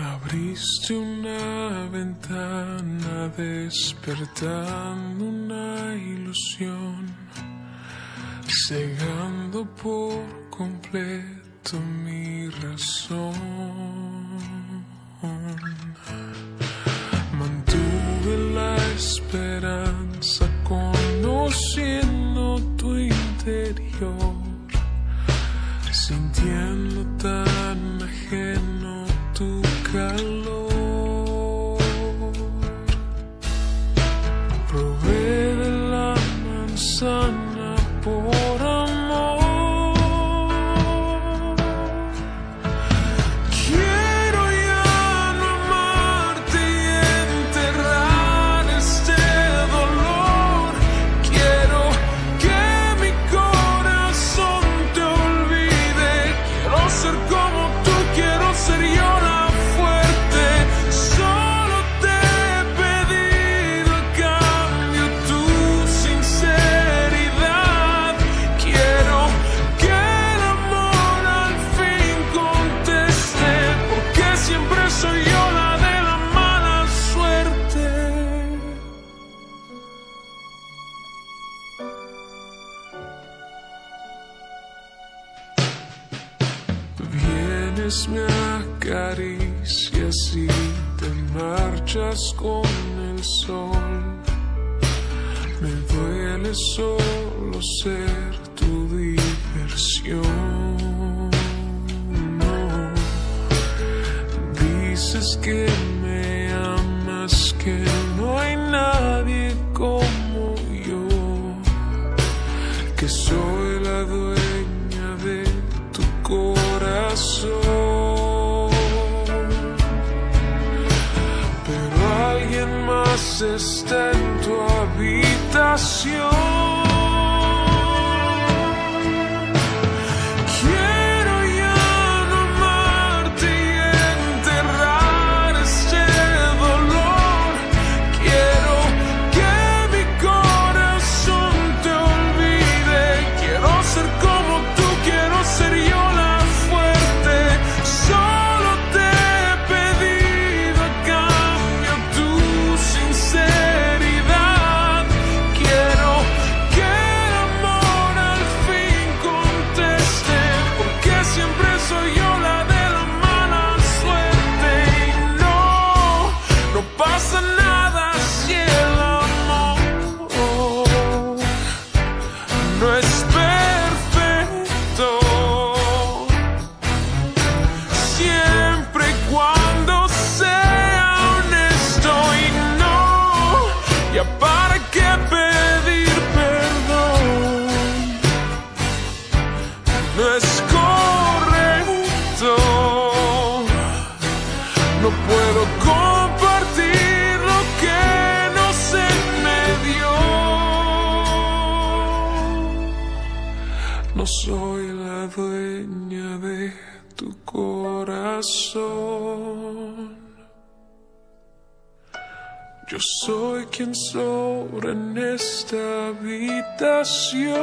Abriste una ventana despertando una ilusión, cegando por completo mi razón. Mantuve la esperanza conociendo tu interior, sintiendo tan calor. Probé de la manzana por amor. Vienes, me acaricias y te marchas con el sol. Me duele solo ser tu diversión. No. Dices que me amas, que no hay nadie como yo que soy está en tu habitación. No puedo compartir lo que no se me dio. No soy la dueña de tu corazón. Yo soy quien sobra en esta habitación.